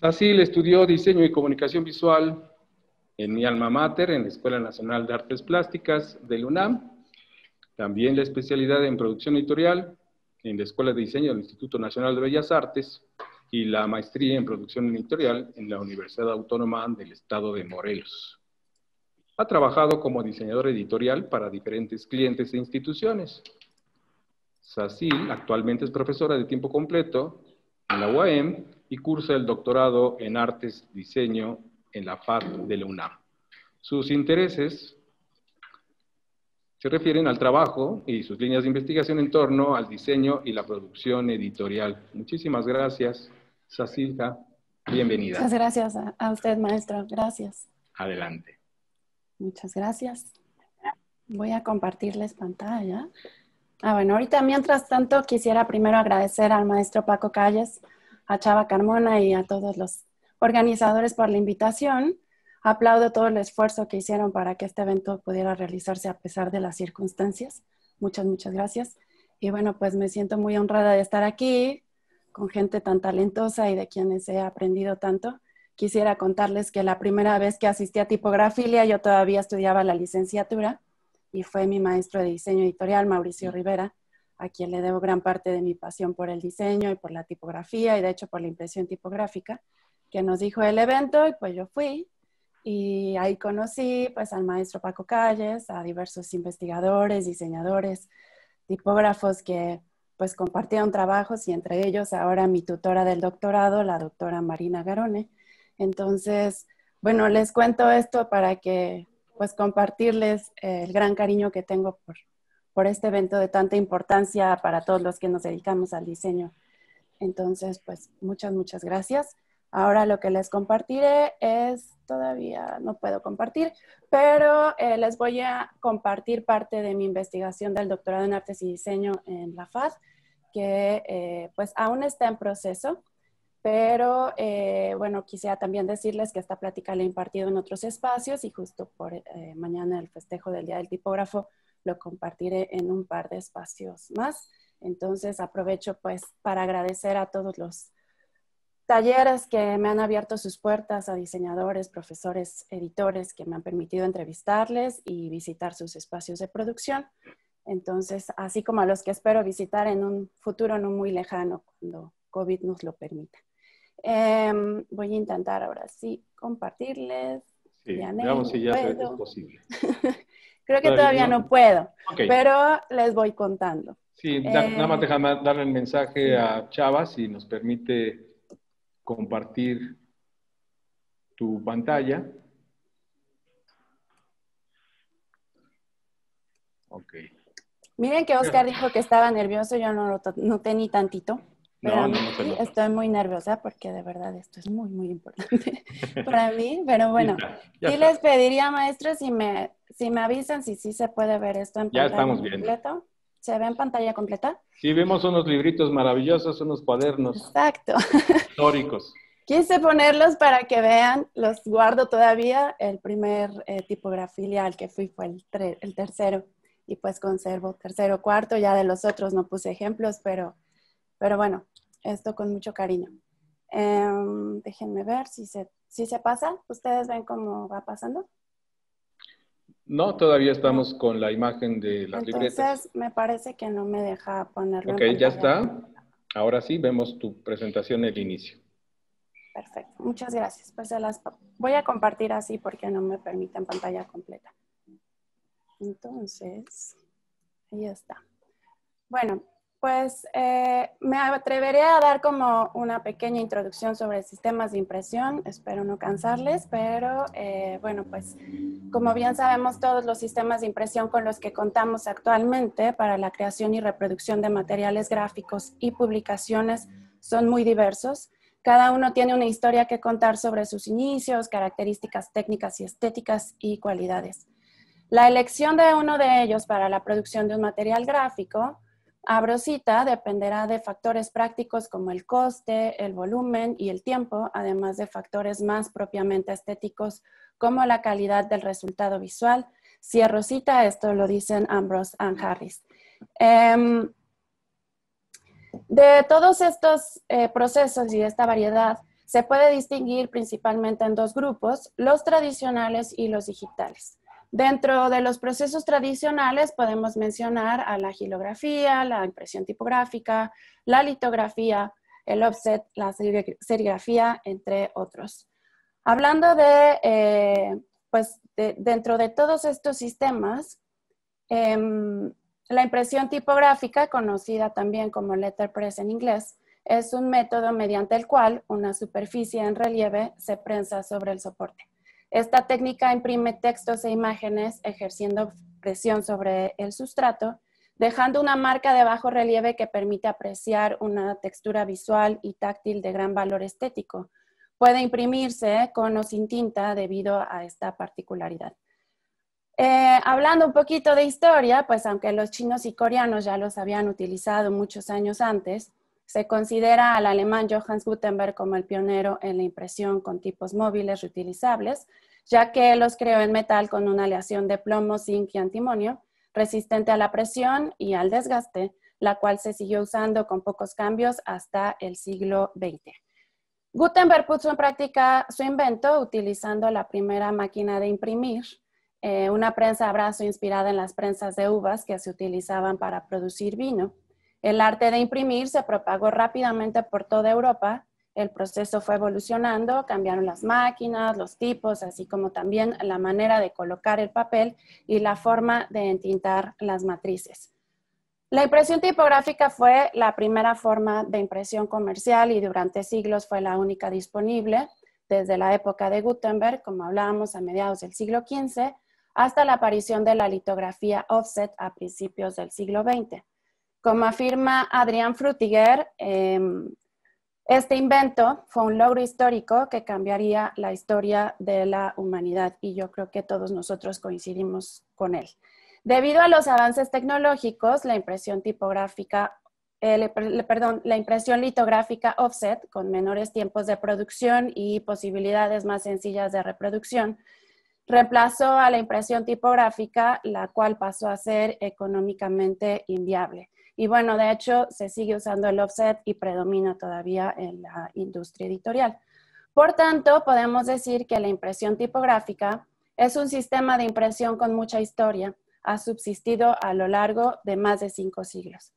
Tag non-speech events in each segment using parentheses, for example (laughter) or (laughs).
Cecil estudió diseño y comunicación visual en mi alma mater, en la Escuela Nacional de Artes Plásticas del UNAM. También la especialidad en producción editorial en la Escuela de Diseño del Instituto Nacional de Bellas Artes y la maestría en producción editorial en la Universidad Autónoma del Estado de Morelos. Ha trabajado como diseñador editorial para diferentes clientes e instituciones. Sacil actualmente es profesora de tiempo completo en la UAM y cursa el doctorado en Artes Diseño en la FAD de la UNAM. Sus intereses se refieren al trabajo y sus líneas de investigación en torno al diseño y la producción editorial. Muchísimas gracias, Sacilja. Bienvenida. Muchas gracias a, usted, maestro. Gracias. Adelante. Muchas gracias. Voy a compartirles pantalla. Ah, bueno, ahorita mientras tanto quisiera primero agradecer al maestro Paco Calles, a Chava Carmona y a todos los organizadores por la invitación. Aplaudo todo el esfuerzo que hicieron para que este evento pudiera realizarse a pesar de las circunstancias. Muchas, muchas gracias. Y bueno, pues me siento muy honrada de estar aquí con gente tan talentosa y de quienes he aprendido tanto. Quisiera contarles que la primera vez que asistí a tipografilia yo todavía estudiaba la licenciatura y fue mi maestro de diseño editorial, Mauricio Rivera, a quien le debo gran parte de mi pasión por el diseño y por la tipografía y de hecho por la impresión tipográfica, que nos dijo el evento y pues yo fui y ahí conocí pues al maestro Paco Calles, a diversos investigadores, diseñadores, tipógrafos que pues compartieron trabajos y entre ellos ahora mi tutora del doctorado, la doctora Marina Garone. Entonces, bueno, les cuento esto para que pues compartirles el gran cariño que tengo por, por este evento de tanta importancia para todos los que nos dedicamos al diseño. Entonces, pues muchas, muchas gracias. Ahora lo que les compartiré es, todavía no puedo compartir, pero eh, les voy a compartir parte de mi investigación del doctorado en artes y diseño en la FAD, que eh, pues aún está en proceso, pero eh, bueno, quisiera también decirles que esta plática la he impartido en otros espacios y justo por mañana el festejo del Día del Tipógrafo lo compartiré en un par de espacios más. Entonces aprovecho pues para agradecer a todos los talleres que me han abierto sus puertas, a diseñadores, profesores, editores que me han permitido entrevistarles y visitar sus espacios de producción. Entonces, así como a los que espero visitar en un futuro no muy lejano, cuando COVID nos lo permita. Em, voy a intentar ahora sí compartirles. Sí, veamos si ya es posible. (laughs) Creo que todavía no, puedo, pero les voy contando. Sí, nada más eh, déjame darle el mensaje a Chava si nos permite compartir tu pantalla. Ok. Miren que Oscar dijo que estaba nervioso, yo no lo noté ni tantito. Pero no, estoy muy nerviosa porque de verdad esto es muy, muy importante (laughs) para mí. Pero bueno, sí les pediría, maestros, si me, si me avisan si sí se puede ver esto en ya pantalla estamos ¿Se ve en pantalla completa? Sí, vemos unos libritos maravillosos, unos cuadernos. Exacto. Históricos. (laughs) Quise ponerlos para que vean, los guardo todavía. El primer eh, tipografía al que fui fue el, el tercero y pues conservo tercero, cuarto. Ya de los otros no puse ejemplos, pero pero bueno, esto con mucho cariño. Em, déjenme ver si se, si se pasa. ¿Ustedes ven cómo va pasando? No, todavía estamos con la imagen de las Entonces, Entonces, me parece que no me deja ponerlo. Ok, ya está. Ahora sí, vemos tu presentación el inicio. Perfecto, muchas gracias. Pues se las voy a compartir así porque no me permiten pantalla completa. Entonces, ahí está. Bueno, pues eh, me atreveré a dar como una pequeña introducción sobre sistemas de impresión, espero no cansarles, pero eh, bueno, pues como bien sabemos todos los sistemas de impresión con los que contamos actualmente para la creación y reproducción de materiales gráficos y publicaciones son muy diversos. Cada uno tiene una historia que contar sobre sus inicios, características técnicas y estéticas y cualidades. La elección de uno de ellos para la producción de un material gráfico Abrosita dependerá de factores prácticos como el coste, el volumen y el tiempo, además de factores más propiamente estéticos como la calidad del resultado visual. Cierro cita, esto lo dicen Ambrose and Harris. Em, de todos estos eh, procesos y de esta variedad, se puede distinguir principalmente en dos grupos, los tradicionales y los digitales. Dentro de los procesos tradicionales podemos mencionar a la gilografía, la impresión tipográfica, la litografía, el offset, la serigrafía, entre otros. Hablando de, eh, pues, dentro de todos estos sistemas, em, la impresión tipográfica, conocida también como letterpress en inglés, es un método mediante el cual una superficie en relieve se prensa sobre el soporte. Esta técnica imprime textos e imágenes ejerciendo presión sobre el sustrato, dejando una marca de bajo relieve que permite apreciar una textura visual y táctil de gran valor estético. Puede imprimirse con o sin tinta debido a esta particularidad. Eh, hablando un poquito de historia, pues aunque los chinos y coreanos ya los habían utilizado muchos años antes, se considera al alemán Johannes Gutenberg como el pionero en la impresión con tipos móviles reutilizables, ya que los creó en metal con una aleación de plomo, zinc y antimonio, resistente a la presión y al desgaste, la cual se siguió usando con pocos cambios hasta el siglo XX. Gutenberg puso en práctica su invento utilizando la primera máquina de imprimir, eh, una prensa a brazo inspirada en las prensas de uvas que se utilizaban para producir vino. El arte de imprimir se propagó rápidamente por toda Europa. El proceso fue evolucionando, cambiaron las máquinas, los tipos, así como también la manera de colocar el papel y la forma de entintar las matrices. La impresión tipográfica fue la primera forma de impresión comercial y durante siglos fue la única disponible, desde la época de Gutenberg, como hablábamos a mediados del siglo XV, hasta la aparición de la litografía offset a principios del siglo XX. Como afirma Adrián Frutiger, em, este invento fue un logro histórico que cambiaría la historia de la humanidad y yo creo que todos nosotros coincidimos con él. Debido a los avances tecnológicos, la impresión tipográfica, perdón, la impresión litográfica offset con menores tiempos de producción y posibilidades más sencillas de reproducción, reemplazó a la impresión tipográfica, la cual pasó a ser económicamente inviable. Y bueno, de hecho, se sigue usando el offset y predomina todavía en la industria editorial. Por tanto, podemos decir que la impresión tipográfica es un sistema de impresión con mucha historia. Ha subsistido a lo largo de más de cinco siglos.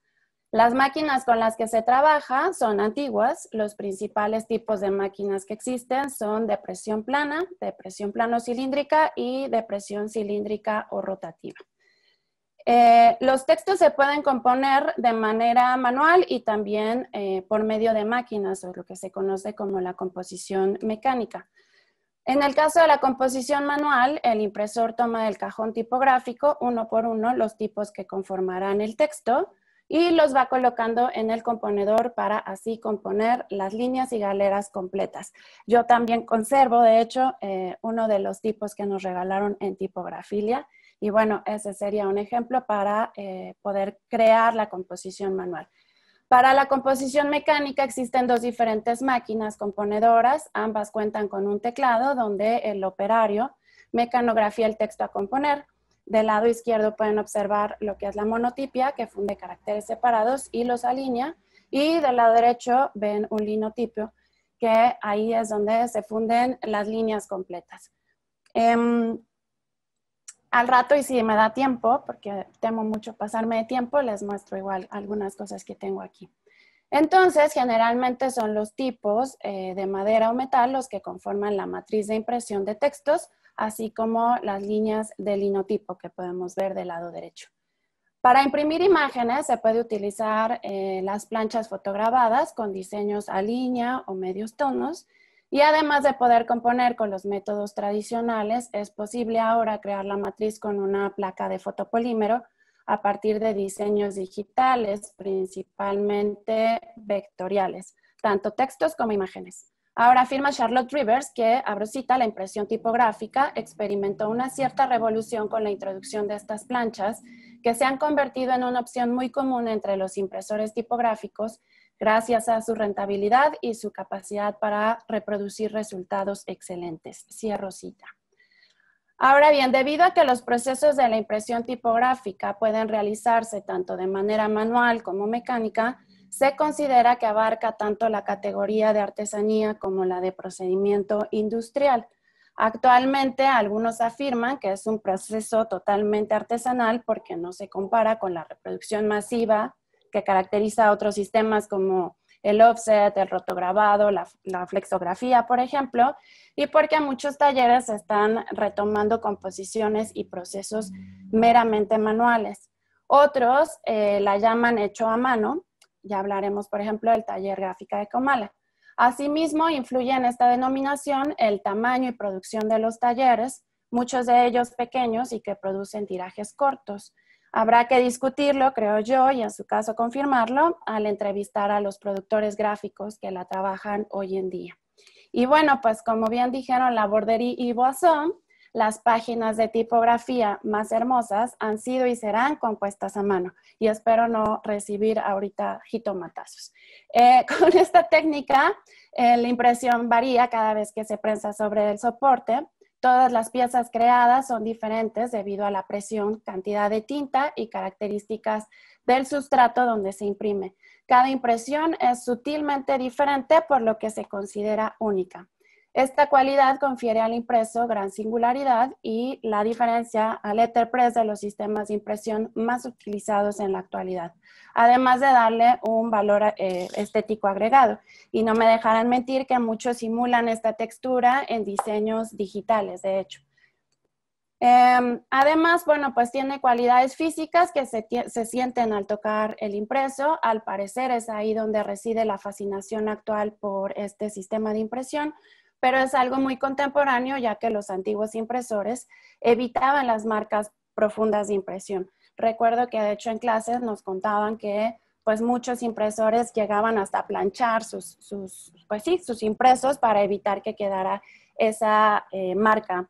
Las máquinas con las que se trabaja son antiguas. Los principales tipos de máquinas que existen son de presión plana, de presión plano cilíndrica y de presión cilíndrica o rotativa. Eh, los textos se pueden componer de manera manual y también eh, por medio de máquinas, o lo que se conoce como la composición mecánica. En el caso de la composición manual, el impresor toma del cajón tipográfico uno por uno los tipos que conformarán el texto y los va colocando en el componedor para así componer las líneas y galeras completas. Yo también conservo, de hecho, eh, uno de los tipos que nos regalaron en tipografilia y bueno, ese sería un ejemplo para eh, poder crear la composición manual. Para la composición mecánica existen dos diferentes máquinas componedoras, ambas cuentan con un teclado donde el operario mecanografía el texto a componer. Del lado izquierdo pueden observar lo que es la monotipia, que funde caracteres separados y los alinea. Y del lado derecho ven un linotipio, que ahí es donde se funden las líneas completas. Em, al rato, y si me da tiempo, porque temo mucho pasarme de tiempo, les muestro igual algunas cosas que tengo aquí. Entonces, generalmente son los tipos eh, de madera o metal los que conforman la matriz de impresión de textos, así como las líneas de linotipo que podemos ver del lado derecho. Para imprimir imágenes se puede utilizar eh, las planchas fotograbadas con diseños a línea o medios tonos y además de poder componer con los métodos tradicionales, es posible ahora crear la matriz con una placa de fotopolímero a partir de diseños digitales, principalmente vectoriales, tanto textos como imágenes. Ahora afirma Charlotte Rivers que, abro cita, la impresión tipográfica experimentó una cierta revolución con la introducción de estas planchas que se han convertido en una opción muy común entre los impresores tipográficos gracias a su rentabilidad y su capacidad para reproducir resultados excelentes. Cierro cita. Ahora bien, debido a que los procesos de la impresión tipográfica pueden realizarse tanto de manera manual como mecánica, se considera que abarca tanto la categoría de artesanía como la de procedimiento industrial. Actualmente algunos afirman que es un proceso totalmente artesanal porque no se compara con la reproducción masiva que caracteriza otros sistemas como el offset, el rotograbado, la, la, flexografía, por ejemplo, y porque muchos talleres están retomando composiciones y procesos meramente manuales. Otros eh, la llaman hecho a mano, ya hablaremos, por ejemplo, del taller gráfica de Comala. Asimismo, influye en esta denominación el tamaño y producción de los talleres, muchos de ellos pequeños y que producen tirajes cortos. Habrá que discutirlo, creo yo, y en su caso confirmarlo, al entrevistar a los productores gráficos que la trabajan hoy en día. Y bueno, pues como bien dijeron la Borderie y Boisson, las páginas de tipografía más hermosas han sido y serán compuestas a mano. Y espero no recibir ahorita jitomatazos. Eh, (laughs) con esta técnica, eh, la impresión varía cada vez que se prensa sobre el soporte Todas las piezas creadas son diferentes debido a la presión, cantidad de tinta y características del sustrato donde se imprime. Cada impresión es sutilmente diferente por lo que se considera única. Esta cualidad confiere al impreso gran singularidad y la diferencia al letterpress de los sistemas de impresión más utilizados en la actualidad, además de darle un valor eh, estético agregado. Y no me dejarán mentir que muchos simulan esta textura en diseños digitales, de hecho. Em, además, bueno, pues tiene cualidades físicas que se, se, sienten al tocar el impreso. Al parecer es ahí donde reside la fascinación actual por este sistema de impresión, pero es algo muy contemporáneo ya que los antiguos impresores evitaban las marcas profundas de impresión. Recuerdo que de hecho en clases nos contaban que pues muchos impresores llegaban hasta planchar sus, sus, pues sí, sus impresos para evitar que quedara esa eh, marca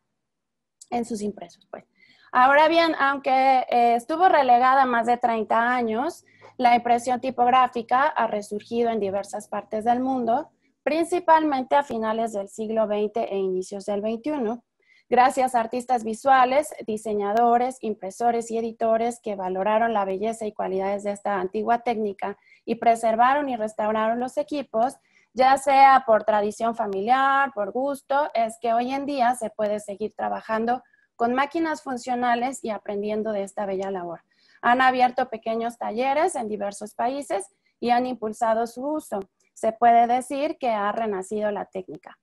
en sus impresos. Pues. Ahora bien, aunque eh, estuvo relegada más de 30 años, la impresión tipográfica ha resurgido en diversas partes del mundo principalmente a finales del siglo XX e inicios del XXI, gracias a artistas visuales, diseñadores, impresores y editores que valoraron la belleza y cualidades de esta antigua técnica y preservaron y restauraron los equipos, ya sea por tradición familiar, por gusto, es que hoy en día se puede seguir trabajando con máquinas funcionales y aprendiendo de esta bella labor. Han abierto pequeños talleres en diversos países y han impulsado su uso se puede decir que ha renacido la técnica.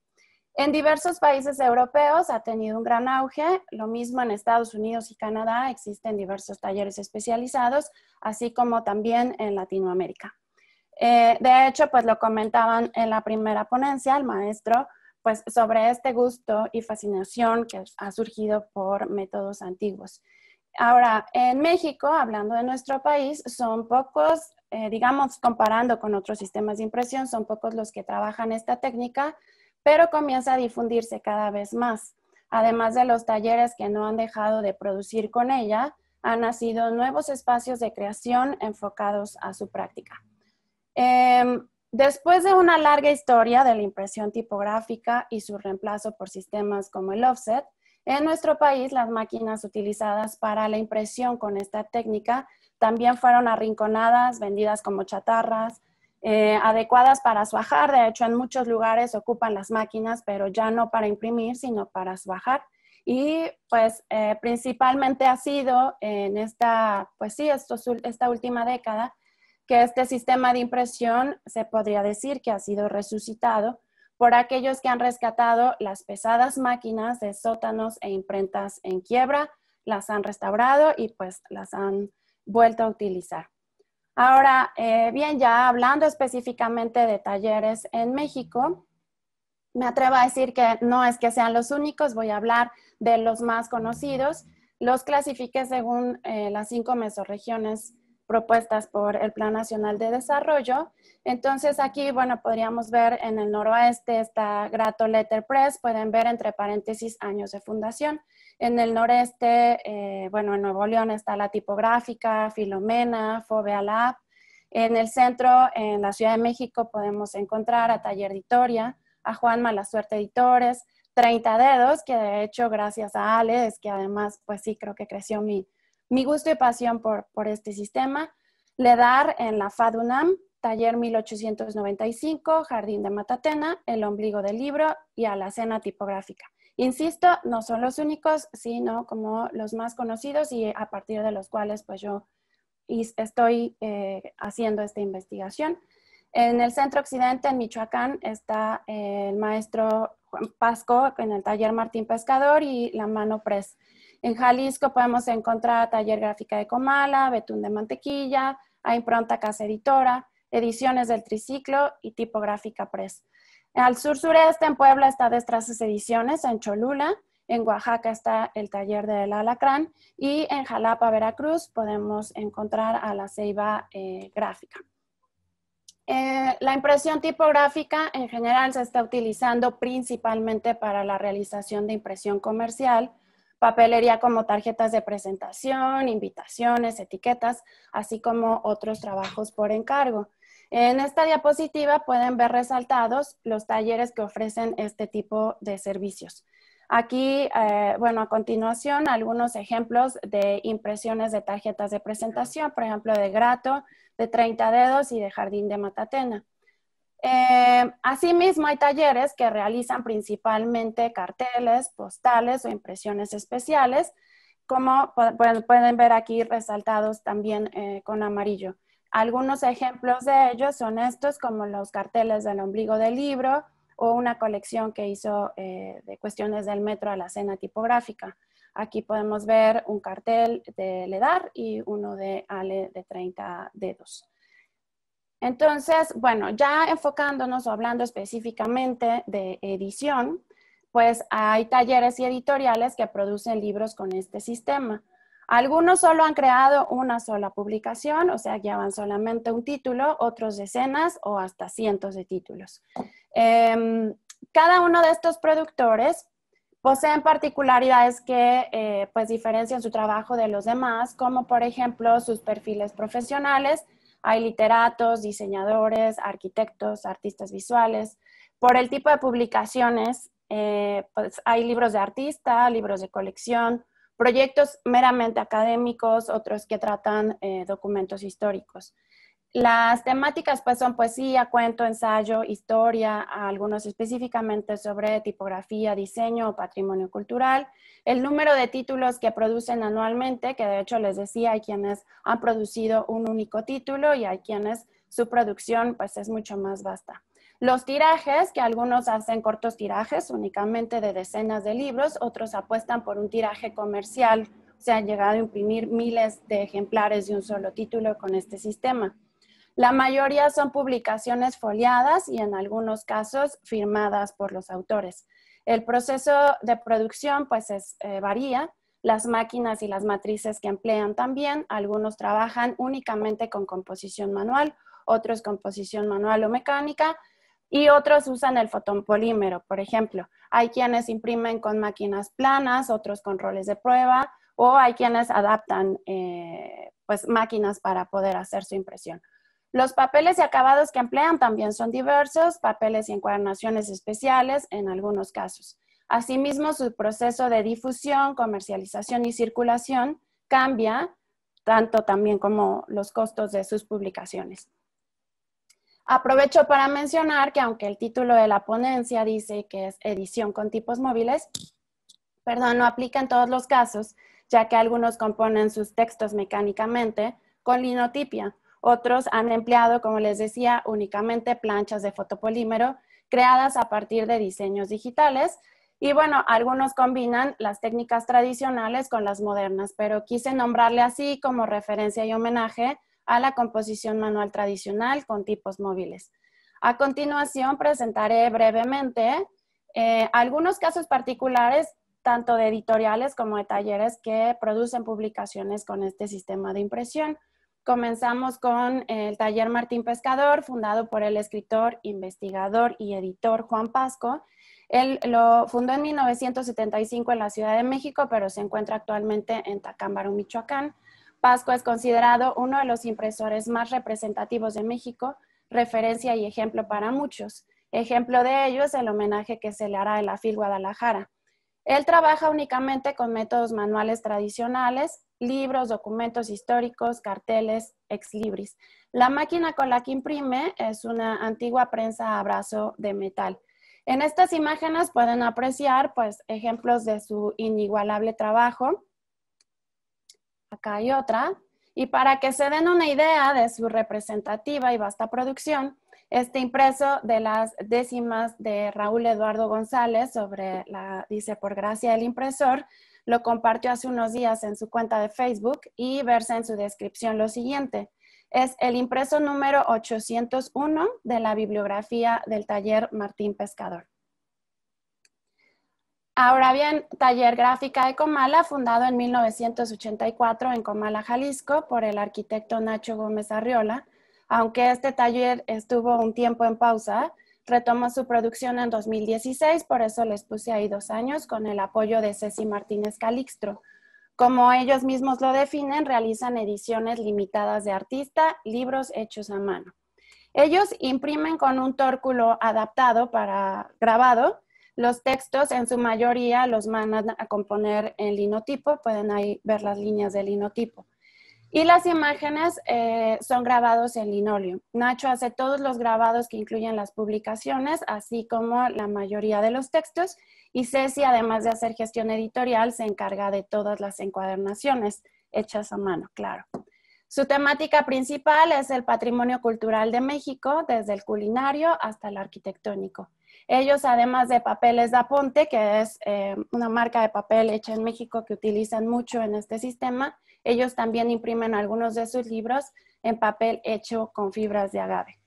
En diversos países europeos ha tenido un gran auge, lo mismo en Estados Unidos y Canadá existen diversos talleres especializados, así como también en Latinoamérica. Eh, de hecho, pues lo comentaban en la primera ponencia el maestro, pues sobre este gusto y fascinación que ha surgido por métodos antiguos. Ahora, en México, hablando de nuestro país, son pocos eh, digamos, comparando con otros sistemas de impresión, son pocos los que trabajan esta técnica, pero comienza a difundirse cada vez más. Además de los talleres que no han dejado de producir con ella, han nacido nuevos espacios de creación enfocados a su práctica. Em, después de una larga historia de la impresión tipográfica y su reemplazo por sistemas como el offset, en nuestro país las máquinas utilizadas para la impresión con esta técnica también fueron arrinconadas, vendidas como chatarras, eh, adecuadas para suajar. De hecho, en muchos lugares ocupan las máquinas, pero ya no para imprimir, sino para suajar. Y pues eh, principalmente ha sido en esta, pues sí, esta última década que este sistema de impresión se podría decir que ha sido resucitado por aquellos que han rescatado las pesadas máquinas de sótanos e imprentas en quiebra, las han restaurado y pues las han vuelto a utilizar. Ahora, eh, bien, ya hablando específicamente de talleres en México, me atrevo a decir que no es que sean los únicos, voy a hablar de los más conocidos. Los clasifiqué según eh, las cinco mesorregiones propuestas por el Plan Nacional de Desarrollo. Entonces aquí, bueno, podríamos ver en el noroeste está Grato Letterpress, pueden ver entre paréntesis años de fundación. En el noreste, eh, bueno, en Nuevo León está la tipográfica, Filomena, Fobea Lab. En el centro, en la Ciudad de México, podemos encontrar a Taller Editoria, a Juan Malasuerte Editores, 30 Dedos, que de hecho, gracias a Ale, que además, pues sí, creo que creció mi, mi gusto y pasión por, por este sistema. LEDAR en la FADUNAM, Taller 1895, Jardín de Matatena, El ombligo del libro y Alacena tipográfica. Insisto, no son los únicos, sino como los más conocidos y a partir de los cuales pues yo estoy eh, haciendo esta investigación. En el centro occidente, en Michoacán, está el maestro Juan Pasco en el taller Martín Pescador y la Mano Press. En Jalisco podemos encontrar taller gráfica de Comala, Betún de Mantequilla, a Impronta Casa Editora, Ediciones del Triciclo y Tipográfica Press. Al sur sureste, en Puebla, está Destraces Ediciones, en Cholula, en Oaxaca está el taller del Alacrán y en Jalapa, Veracruz, podemos encontrar a la Ceiba eh, Gráfica. Eh, la impresión tipográfica en general se está utilizando principalmente para la realización de impresión comercial, papelería como tarjetas de presentación, invitaciones, etiquetas, así como otros trabajos por encargo. En esta diapositiva pueden ver resaltados los talleres que ofrecen este tipo de servicios. Aquí, eh, bueno, a continuación, algunos ejemplos de impresiones de tarjetas de presentación, por ejemplo, de Grato, de 30 dedos y de Jardín de Matatena. Eh, asimismo, hay talleres que realizan principalmente carteles, postales o impresiones especiales, como pueden ver aquí resaltados también eh, con amarillo. Algunos ejemplos de ellos son estos, como los carteles del ombligo del libro o una colección que hizo eh, de cuestiones del metro a la cena tipográfica. Aquí podemos ver un cartel de Ledar y uno de Ale de 30 dedos. Entonces, bueno, ya enfocándonos o hablando específicamente de edición, pues hay talleres y editoriales que producen libros con este sistema. Algunos solo han creado una sola publicación, o sea, llevan solamente un título, otros decenas o hasta cientos de títulos. Em, cada uno de estos productores poseen particularidades que eh, pues diferencian su trabajo de los demás, como por ejemplo sus perfiles profesionales. Hay literatos, diseñadores, arquitectos, artistas visuales. Por el tipo de publicaciones, eh, pues hay libros de artista, libros de colección, proyectos meramente académicos, otros que tratan eh, documentos históricos. Las temáticas pues son poesía, cuento, ensayo, historia, algunos específicamente sobre tipografía, diseño o patrimonio cultural. El número de títulos que producen anualmente, que de hecho les decía, hay quienes han producido un único título y hay quienes su producción pues es mucho más vasta. Los tirajes, que algunos hacen cortos tirajes únicamente de decenas de libros, otros apuestan por un tiraje comercial, se han llegado a imprimir miles de ejemplares de un solo título con este sistema. La mayoría son publicaciones foliadas y en algunos casos firmadas por los autores. El proceso de producción pues eh, varía, las máquinas y las matrices que emplean también, algunos trabajan únicamente con composición manual, otros composición manual o mecánica, y otros usan el fotopolímero, por ejemplo. Hay quienes imprimen con máquinas planas, otros con roles de prueba, o hay quienes adaptan eh, pues, máquinas para poder hacer su impresión. Los papeles y acabados que emplean también son diversos, papeles y encuadernaciones especiales en algunos casos. Asimismo, su proceso de difusión, comercialización y circulación cambia, tanto también como los costos de sus publicaciones. Aprovecho para mencionar que aunque el título de la ponencia dice que es edición con tipos móviles, perdón, no aplica en todos los casos, ya que algunos componen sus textos mecánicamente con linotipia. Otros han empleado, como les decía, únicamente planchas de fotopolímero creadas a partir de diseños digitales. Y bueno, algunos combinan las técnicas tradicionales con las modernas, pero quise nombrarle así como referencia y homenaje a la composición manual tradicional con tipos móviles. A continuación, presentaré brevemente eh, algunos casos particulares, tanto de editoriales como de talleres que producen publicaciones con este sistema de impresión. Comenzamos con el taller Martín Pescador, fundado por el escritor, investigador y editor Juan Pasco. Él lo fundó en 1975 en la Ciudad de México, pero se encuentra actualmente en Tacámbaro, Michoacán. Pasco es considerado uno de los impresores más representativos de México, referencia y ejemplo para muchos. Ejemplo de ello es el homenaje que se le hará en la FIL Guadalajara. Él trabaja únicamente con métodos manuales tradicionales, libros, documentos históricos, carteles, ex libris. La máquina con la que imprime es una antigua prensa a brazo de metal. En estas imágenes pueden apreciar pues, ejemplos de su inigualable trabajo. Acá hay otra. Y para que se den una idea de su representativa y vasta producción, este impreso de las décimas de Raúl Eduardo González sobre la, dice, por gracia del impresor, lo compartió hace unos días en su cuenta de Facebook y versa en su descripción lo siguiente. Es el impreso número 801 de la bibliografía del taller Martín Pescador. Ahora bien, Taller Gráfica de Comala, fundado en 1984 en Comala, Jalisco, por el arquitecto Nacho Gómez Arriola. Aunque este taller estuvo un tiempo en pausa, retomó su producción en 2016, por eso les puse ahí dos años con el apoyo de Ceci Martínez Calixtro. Como ellos mismos lo definen, realizan ediciones limitadas de artista, libros hechos a mano. Ellos imprimen con un tórculo adaptado para grabado. Los textos en su mayoría los mandan a componer en linotipo, pueden ahí ver las líneas del linotipo. Y las imágenes eh, son grabados en linóleo. Nacho hace todos los grabados que incluyen las publicaciones, así como la mayoría de los textos. Y Ceci, además de hacer gestión editorial, se encarga de todas las encuadernaciones hechas a mano, claro. Su temática principal es el patrimonio cultural de México, desde el culinario hasta el arquitectónico. Ellos, además de Papeles de Aponte, que es eh, una marca de papel hecha en México que utilizan mucho en este sistema, ellos también imprimen algunos de sus libros en papel hecho con fibras de agave.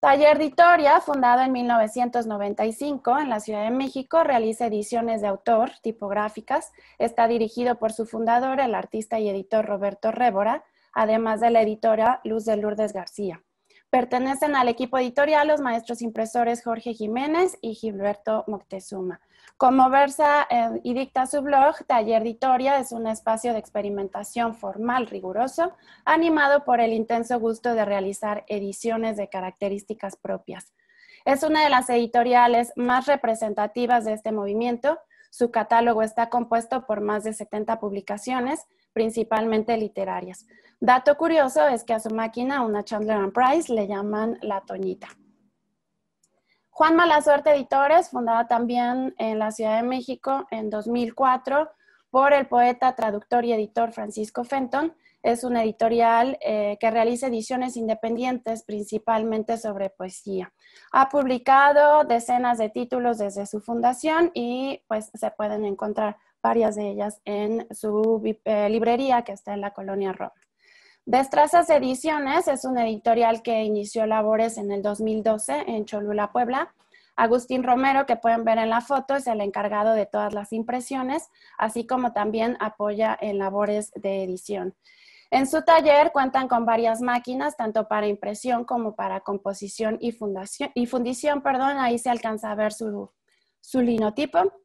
Taller Editoria, fundado en 1995 en la Ciudad de México, realiza ediciones de autor tipográficas. Está dirigido por su fundador, el artista y editor Roberto Révora, además de la editora Luz de Lourdes García. Pertenecen al equipo editorial los maestros impresores Jorge Jiménez y Gilberto Moctezuma. Como versa eh, y dicta su blog, Taller Editoria es un espacio de experimentación formal riguroso, animado por el intenso gusto de realizar ediciones de características propias. Es una de las editoriales más representativas de este movimiento. Su catálogo está compuesto por más de 70 publicaciones, principalmente literarias. Dato curioso es que a su máquina, una Chandler Price, le llaman la Toñita. Juan Malasuerte Editores, fundada también en la Ciudad de México en 2004 por el poeta, traductor y editor Francisco Fenton. Es una editorial eh, que realiza ediciones independientes principalmente sobre poesía. Ha publicado decenas de títulos desde su fundación y pues se pueden encontrar varias de ellas en su eh, librería que está en la colonia Roma. Destrazas Ediciones es una editorial que inició labores en el 2012 en Cholula, Puebla. Agustín Romero, que pueden ver en la foto, es el encargado de todas las impresiones, así como también apoya en labores de edición. En su taller cuentan con varias máquinas, tanto para impresión como para composición y, fundación, y fundición. Perdón, ahí se alcanza a ver su linotipo.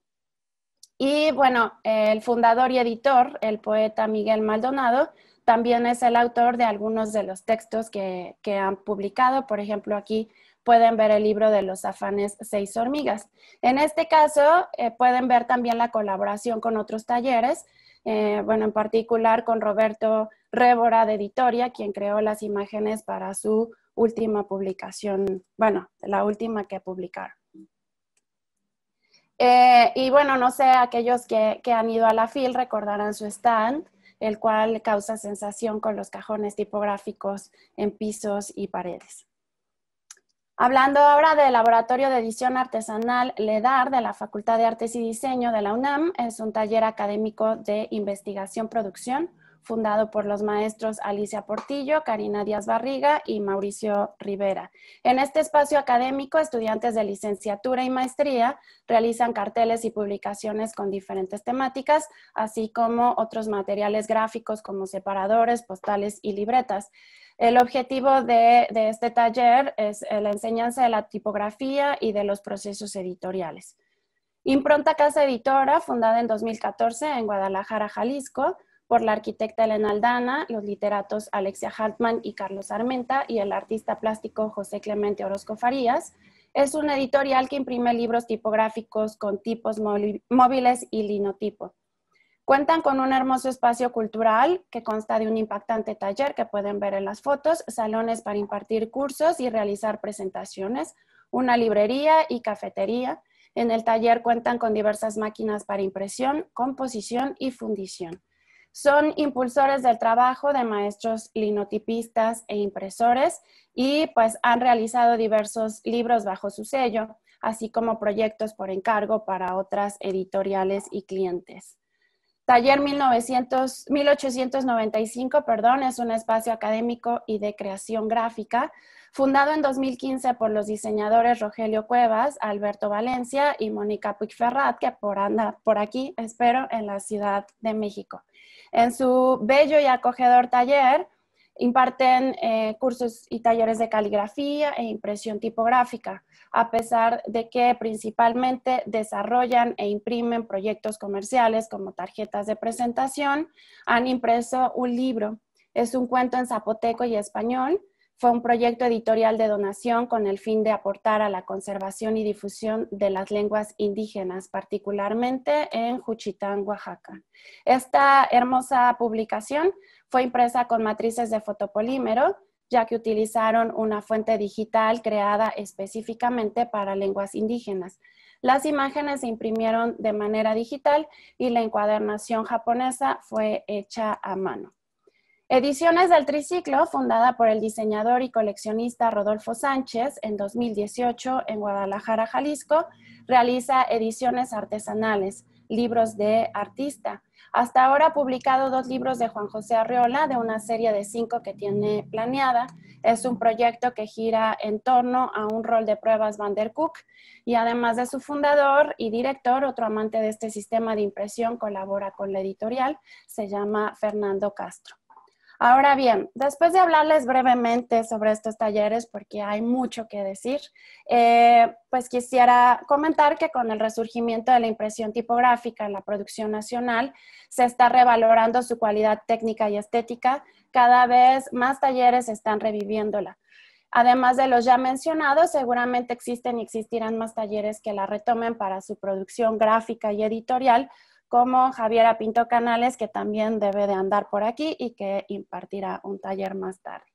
Y bueno, el fundador y editor, el poeta Miguel Maldonado, también es el autor de algunos de los textos que, han publicado. Por ejemplo, aquí pueden ver el libro de los afanes Seis Hormigas. En este caso, eh, pueden ver también la colaboración con otros talleres, eh, bueno, en particular con Roberto Révora de Editoria, quien creó las imágenes para su última publicación, bueno, la última que publicaron. Eh, y bueno, no sé, aquellos que, que han ido a la FIL recordarán su stand, el cual causa sensación con los cajones tipográficos en pisos y paredes. Hablando ahora del Laboratorio de Edición Artesanal LEDAR de la Facultad de Artes y Diseño de la UNAM, es un taller académico de investigación-producción fundado por los maestros Alicia Portillo, Karina Díaz Barriga y Mauricio Rivera. En este espacio académico, estudiantes de licenciatura y maestría realizan carteles y publicaciones con diferentes temáticas, así como otros materiales gráficos como separadores, postales y libretas. El objetivo de, de este taller es la enseñanza de la tipografía y de los procesos editoriales. Impronta Casa Editora, fundada en 2014 en Guadalajara, Jalisco, por la arquitecta Elena Aldana, los literatos Alexia Hartman y Carlos Armenta y el artista plástico José Clemente Orozco Farías. Es una editorial que imprime libros tipográficos con tipos móviles y linotipo. Cuentan con un hermoso espacio cultural que consta de un impactante taller que pueden ver en las fotos, salones para impartir cursos y realizar presentaciones, una librería y cafetería. En el taller cuentan con diversas máquinas para impresión, composición y fundición. Son impulsores del trabajo de maestros linotipistas e impresores y pues han realizado diversos libros bajo su sello, así como proyectos por encargo para otras editoriales y clientes. Taller 1895 perdón, es un espacio académico y de creación gráfica fundado en 2015 por los diseñadores Rogelio Cuevas, Alberto Valencia y Mónica Puigferrat, que por anda por aquí, espero, en la Ciudad de México. En su bello y acogedor taller imparten eh, cursos y talleres de caligrafía e impresión tipográfica a pesar de que principalmente desarrollan e imprimen proyectos comerciales como tarjetas de presentación, han impreso un libro. Es un cuento en zapoteco y español. Fue un proyecto editorial de donación con el fin de aportar a la conservación y difusión de las lenguas indígenas, particularmente en Juchitán, Oaxaca. Esta hermosa publicación fue impresa con matrices de fotopolímero ya que utilizaron una fuente digital creada específicamente para lenguas indígenas. Las imágenes se imprimieron de manera digital y la encuadernación japonesa fue hecha a mano. Ediciones del Triciclo, fundada por el diseñador y coleccionista Rodolfo Sánchez en 2018 en Guadalajara, Jalisco, realiza ediciones artesanales, libros de artista, hasta ahora ha publicado dos libros de Juan José Arreola, de una serie de cinco que tiene planeada. Es un proyecto que gira en torno a un rol de pruebas Van der Kook y además de su fundador y director, otro amante de este sistema de impresión colabora con la editorial, se llama Fernando Castro. Ahora bien, después de hablarles brevemente sobre estos talleres, porque hay mucho que decir, eh, pues quisiera comentar que con el resurgimiento de la impresión tipográfica en la producción nacional, se está revalorando su cualidad técnica y estética. Cada vez más talleres están reviviéndola. Además de los ya mencionados, seguramente existen y existirán más talleres que la retomen para su producción gráfica y editorial, como Javiera Pinto Canales, que también debe de andar por aquí y que impartirá un taller más tarde.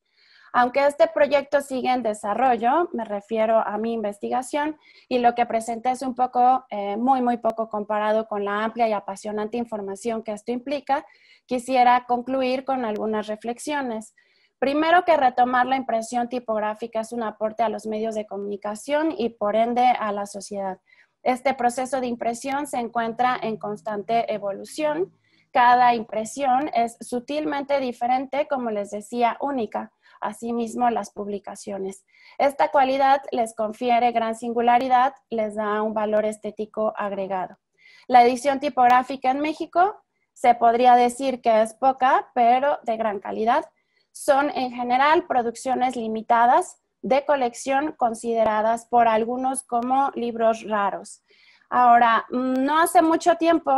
Aunque este proyecto sigue en desarrollo, me refiero a mi investigación y lo que presenté es un poco, eh, muy, muy poco comparado con la amplia y apasionante información que esto implica, quisiera concluir con algunas reflexiones. Primero que retomar la impresión tipográfica es un aporte a los medios de comunicación y por ende a la sociedad. Este proceso de impresión se encuentra en constante evolución. Cada impresión es sutilmente diferente, como les decía, única. Asimismo, las publicaciones. Esta cualidad les confiere gran singularidad, les da un valor estético agregado. La edición tipográfica en México se podría decir que es poca, pero de gran calidad. Son en general producciones limitadas, de colección consideradas por algunos como libros raros. Ahora, no hace mucho tiempo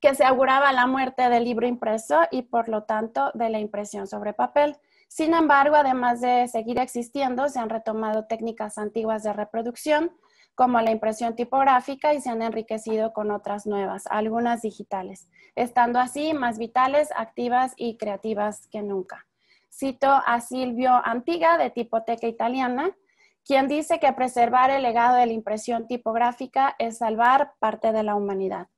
que se auguraba la muerte del libro impreso y por lo tanto de la impresión sobre papel. Sin embargo, además de seguir existiendo, se han retomado técnicas antiguas de reproducción como la impresión tipográfica y se han enriquecido con otras nuevas, algunas digitales, estando así más vitales, activas y creativas que nunca. Cito a Silvio Antiga de Tipoteca Italiana, quien dice que preservar el legado de la impresión tipográfica es salvar parte de la humanidad.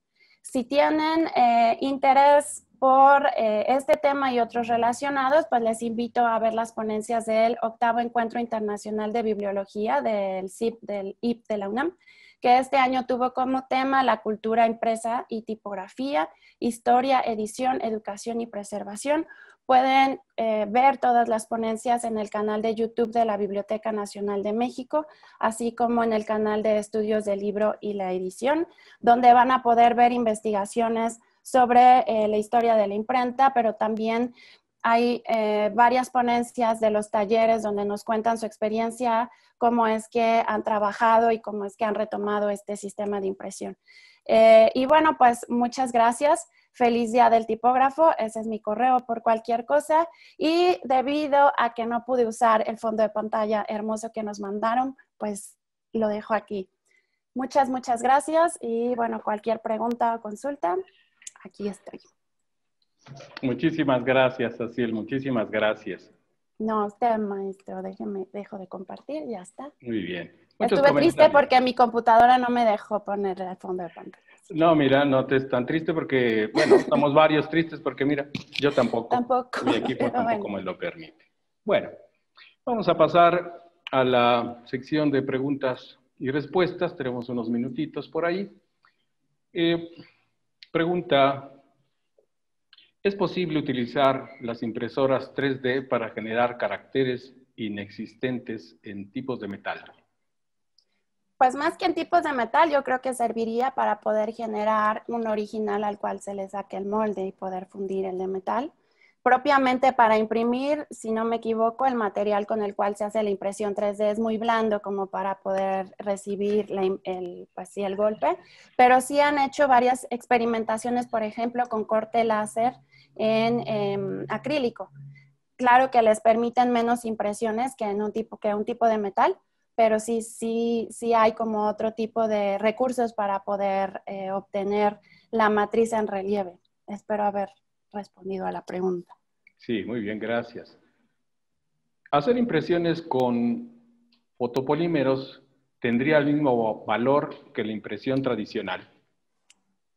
Si tienen eh, interés por eh, este tema y otros relacionados, pues les invito a ver las ponencias del octavo Encuentro Internacional de Bibliología del CIP del IP de la UNAM, que este año tuvo como tema la cultura impresa y tipografía, historia, edición, educación y preservación, Pueden eh, ver todas las ponencias en el canal de YouTube de la Biblioteca Nacional de México, así como en el canal de estudios del libro y la edición, donde van a poder ver investigaciones sobre eh, la historia de la imprenta, pero también hay eh, varias ponencias de los talleres donde nos cuentan su experiencia, cómo es que han trabajado y cómo es que han retomado este sistema de impresión. y bueno, pues muchas gracias. Feliz día del tipógrafo, ese es mi correo por cualquier cosa. Y debido a que no pude usar el fondo de pantalla hermoso que nos mandaron, pues lo dejo aquí. Muchas, muchas gracias y bueno, cualquier pregunta o consulta. aquí estoy. Muchísimas gracias, Asiel, muchísimas gracias. No, usted, maestro, déjeme, dejo de compartir, ya está. Muy bien. Estuve triste porque mi computadora no me dejó poner el fondo de pantalla. No, mira, no te es tan triste porque, bueno, estamos varios tristes porque, mira, yo tampoco. Tampoco. Mi equipo (laughs) tampoco me lo permite. Bueno, vamos a pasar a la sección de preguntas y respuestas. Tenemos unos minutitos por ahí. Eh, pregunta, ¿es posible utilizar las impresoras 3D para generar caracteres inexistentes en tipos de metal? Pues más que en tipos de metal, yo creo que serviría para poder generar un original al cual se le saque el molde y poder fundir el de metal. Propiamente para imprimir, si no me equivoco, el material con el cual se hace la impresión 3D es muy blando como para poder recibir el, pues el golpe, pero sí han hecho varias experimentaciones, por ejemplo, con corte láser en em, acrílico. Claro que les permiten menos impresiones que, en un tipo, que un tipo de metal, pero sí, sí, sí hay como otro tipo de recursos para poder eh, obtener la matriz en relieve. Espero haber respondido a la pregunta. Sí, muy bien, gracias. Hacer impresiones con fotopolímeros tendría el mismo valor que la impresión tradicional.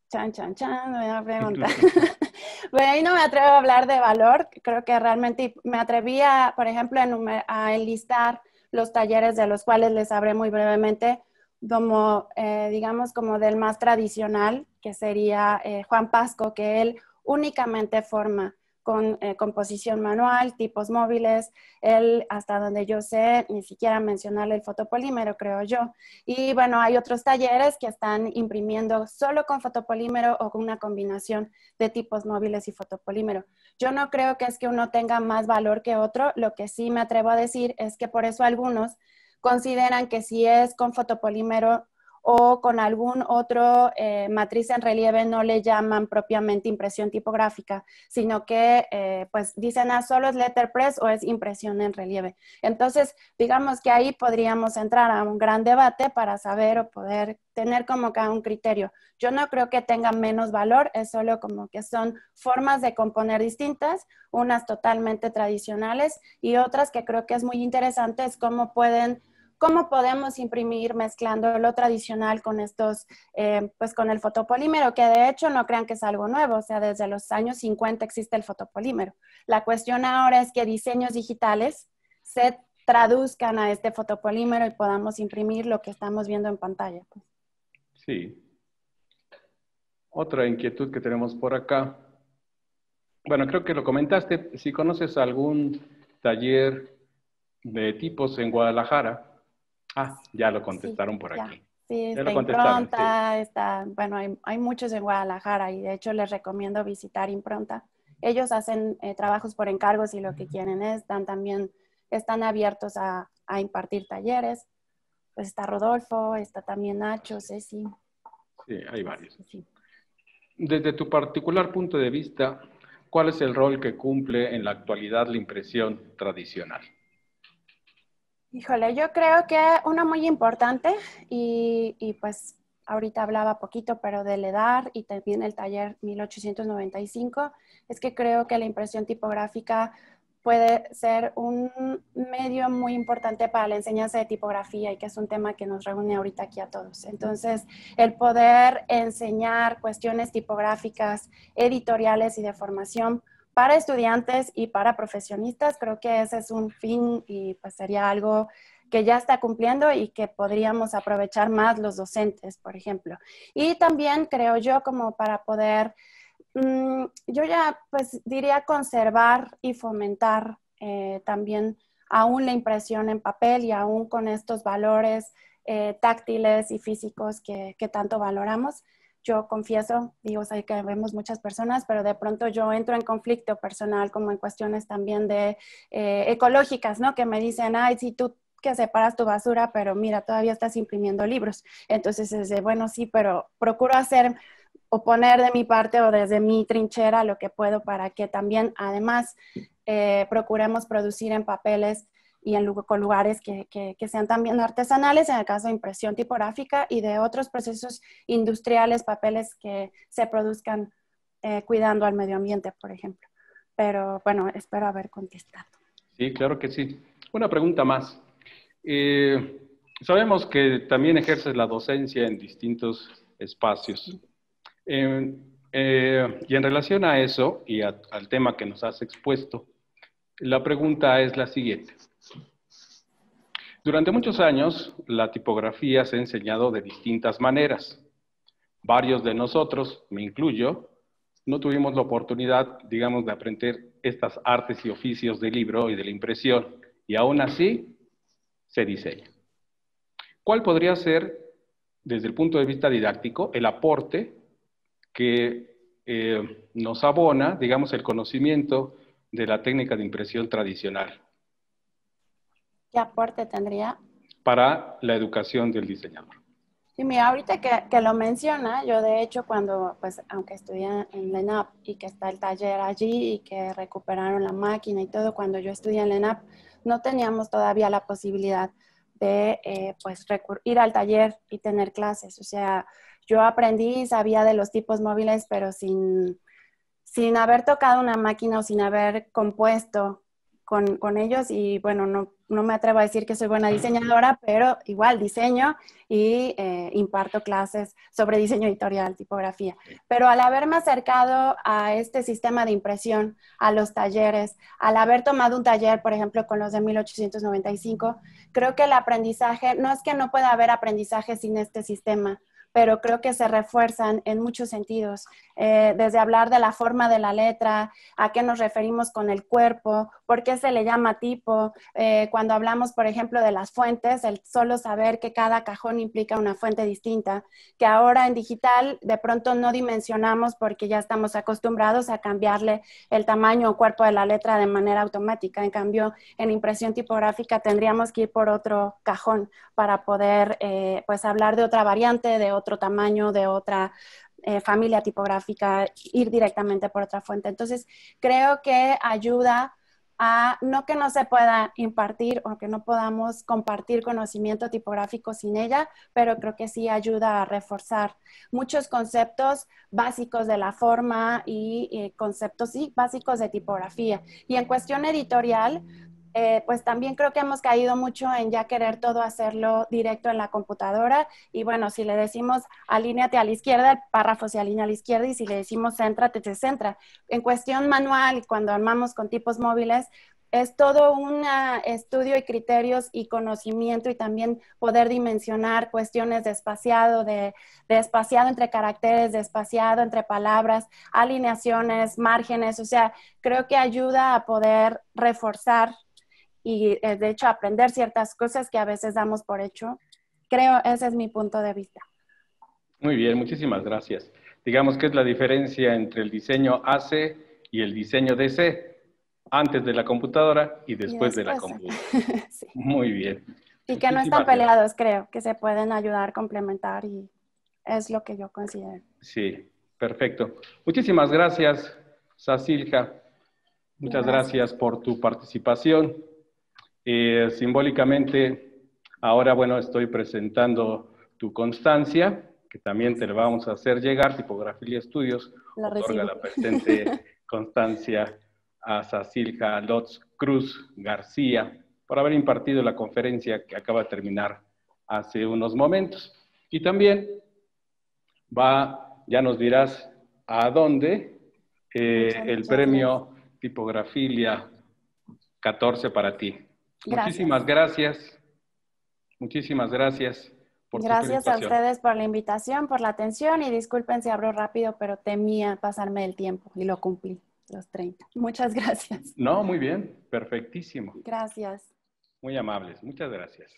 Chan, chan, chan, buena pregunta. (laughs) (laughs) bueno, ahí no me atrevo a hablar de valor. Creo que realmente me atrevía, por ejemplo, a enlistar los talleres de los cuales les hablé muy brevemente, como, eh, digamos, como del más tradicional, que sería eh, Juan Pasco, que él únicamente forma con eh, composición manual, tipos móviles, él, hasta donde yo sé, ni siquiera mencionarle el fotopolímero, creo yo. Y bueno, hay otros talleres que están imprimiendo solo con fotopolímero o con una combinación de tipos móviles y fotopolímero. Yo no creo que es que uno tenga más valor que otro, lo que sí me atrevo a decir es que por eso algunos consideran que si es con fotopolímero o con algún otro eh, matriz en relieve no le llaman propiamente impresión tipográfica, sino que eh, pues dicen, ah, solo es letterpress o es impresión en relieve. Entonces, digamos que ahí podríamos entrar a un gran debate para saber o poder tener como cada un criterio. Yo no creo que tenga menos valor, es solo como que son formas de componer distintas, unas totalmente tradicionales y otras que creo que es muy interesante es cómo pueden ¿Cómo podemos imprimir mezclando lo tradicional con estos, eh, pues con el fotopolímero, que de hecho no crean que es algo nuevo, o sea, desde los años 50 existe el fotopolímero. La cuestión ahora es que diseños digitales se traduzcan a este fotopolímero y podamos imprimir lo que estamos viendo en pantalla. Pues. Sí. Otra inquietud que tenemos por acá. Bueno, creo que lo comentaste. Si conoces algún taller de tipos en Guadalajara, Ah, ya lo contestaron por aquí. Sí, está Impronta, está, bueno, hay, muchos en Guadalajara y de hecho les recomiendo visitar Impronta. Ellos hacen eh, trabajos por encargos y lo que quieren es, están también, están abiertos a, impartir talleres. Pues está Rodolfo, está también Nacho, Ceci. Sí, hay varios. Desde tu particular punto de vista, ¿cuál es el rol que cumple en la actualidad la impresión tradicional? Híjole, yo creo que una muy importante y, pues ahorita hablaba poquito, pero del EDAR y también el taller 1895, es que creo que la impresión tipográfica puede ser un medio muy importante para la enseñanza de tipografía y que es un tema que nos reúne ahorita aquí a todos. Entonces, el poder enseñar cuestiones tipográficas, editoriales y de formación para estudiantes y para profesionistas, creo que ese es un fin y pues sería algo que ya está cumpliendo y que podríamos aprovechar más los docentes, por ejemplo. Y también creo yo como para poder, mm, yo ya pues diría conservar y fomentar eh, también aún la impresión en papel y aún con estos valores eh, táctiles y físicos que, que tanto valoramos yo confieso, digo, sé que vemos muchas personas, pero de pronto yo entro en conflicto personal como en cuestiones también de eh, ecológicas, ¿no? Que me dicen, ay, si tú que separas tu basura, pero mira, todavía estás imprimiendo libros. Entonces es bueno, sí, pero procuro hacer o poner de mi parte o desde mi trinchera lo que puedo para que también, además, eh, procuremos producir en papeles y con lugares que, que, sean también artesanales, en el caso de impresión tipográfica y de otros procesos industriales, papeles que se produzcan eh, cuidando al medio ambiente, por ejemplo. Pero bueno, espero haber contestado. Sí, claro que sí. Una pregunta más. Eh, sabemos que también ejerces la docencia en distintos espacios. Eh, y en relación a eso y al tema que nos has expuesto, la pregunta es la siguiente. Durante muchos años, la tipografía se ha enseñado de distintas maneras. Varios de nosotros, me incluyo, no tuvimos la oportunidad, digamos, de aprender estas artes y oficios del libro y de la impresión, y aún así se diseña. ¿Cuál podría ser, desde el punto de vista didáctico, el aporte que eh, nos abona, digamos, el conocimiento de la técnica de impresión tradicional? ¿Qué aporte tendría? Para la educación del diseñador. Sí, mira, ahorita que, lo menciona, yo de hecho cuando, pues, aunque estudié en LENAP y que está el taller allí y que recuperaron la máquina y todo, cuando yo estudié en LENAP, no teníamos todavía la posibilidad de, eh, pues, ir al taller y tener clases. O sea, yo aprendí, sabía de los tipos móviles, pero sin, sin haber tocado una máquina o sin haber compuesto con, con ellos y bueno, no, no me atrevo a decir que soy buena diseñadora, pero igual diseño y eh, imparto clases sobre diseño editorial, tipografía. Pero al haberme acercado a este sistema de impresión, a los talleres, al haber tomado un taller, por ejemplo, con los de 1895, creo que el aprendizaje, no es que no pueda haber aprendizaje sin este sistema, pero creo que se refuerzan en muchos sentidos, eh, desde hablar de la forma de la letra, a qué nos referimos con el cuerpo, por qué se le llama tipo, eh, cuando hablamos, por ejemplo, de las fuentes, el solo saber que cada cajón implica una fuente distinta, que ahora en digital de pronto no dimensionamos porque ya estamos acostumbrados a cambiarle el tamaño o cuerpo de la letra de manera automática. En cambio, en impresión tipográfica tendríamos que ir por otro cajón para poder eh, pues hablar de otra variante, de otro tamaño, de otra eh, familia tipográfica, ir directamente por otra fuente. Entonces, creo que ayuda a no que no se pueda impartir o que no podamos compartir conocimiento tipográfico sin ella, pero creo que sí ayuda a reforzar muchos conceptos básicos de la forma y, y conceptos sí, básicos de tipografía. Y en cuestión editorial, eh, pues también creo que hemos caído mucho en ya querer todo hacerlo directo en la computadora. Y bueno, si le decimos alíneate a la izquierda, el párrafo se alinea a la izquierda y si le decimos céntrate, se centra. En cuestión manual, cuando armamos con tipos móviles, es todo un estudio y criterios y conocimiento y también poder dimensionar cuestiones de espaciado, de, de, espaciado entre caracteres, de espaciado entre palabras, alineaciones, márgenes, o sea, creo que ayuda a poder reforzar y eh, de hecho aprender ciertas cosas que a veces damos por hecho. Creo, ese es mi punto de vista. Muy bien, muchísimas gracias. Digamos que es la diferencia entre el diseño AC y el diseño DC, antes de la computadora y después, de la computadora. (laughs) Muy bien. Y que no están peleados, creo, que se pueden ayudar, complementar y es lo que yo considero. Sí, perfecto. Muchísimas gracias, Sacilja. Muchas gracias por tu participación. Eh, simbólicamente, ahora, bueno, estoy presentando tu constancia, que también te la vamos a hacer llegar, Tipografía Estudios, la otorga la presente (laughs) constancia a Sacilja Lotz Cruz García por haber impartido la conferencia que acaba de terminar hace unos momentos. Y también va, ya nos dirás a dónde, eh, el premio Tipografilia 14 para ti. Muchísimas gracias. Muchísimas gracias. Por gracias a ustedes por la invitación, por la atención y disculpen si abro rápido, pero temía pasarme el tiempo y lo cumplí, los 30. Muchas gracias. No, muy bien, perfectísimo. Gracias. Muy amables, muchas gracias.